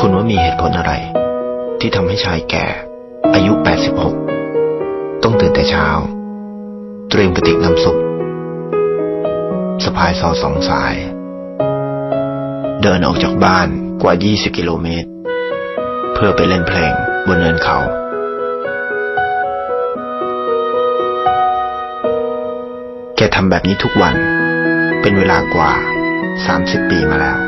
คุณว่ามีเหตุผลอะไร ที่ทำให้ชายแก่ อายุ 86 ต้องตื่นแต่เช้า เตรียมกระติกน้ำซุปสะพายซอสองสาย เดินออกจากบ้านกว่า 20 กิโลเมตร เพื่อไปเล่นเพลงบนเนินเขา แกทำแบบนี้ทุกวัน เป็นเวลากว่า 30 ปีมาแล้ว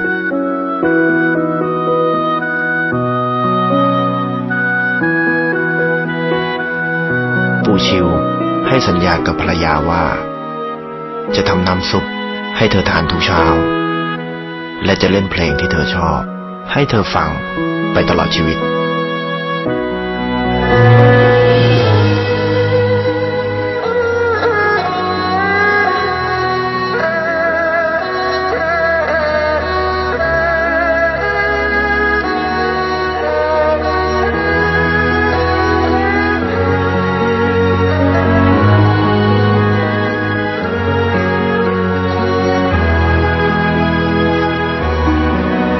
ชิวให้สัญญากับภรรยาว่า จะทำน้ำซุปให้เธอทานทุกเช้า และจะเล่นเพลงที่เธอชอบ ให้เธอฟังไปตลอดชีวิต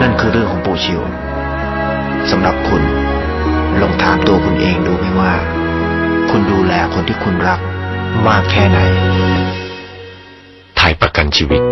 นั่นคือเรื่องของปู่ชิวสำหรับคุณลองถามตัวคุณเองดูไหมว่า คุณดูแลคนที่คุณรักมากแค่ไหน ไทยประกันชีวิต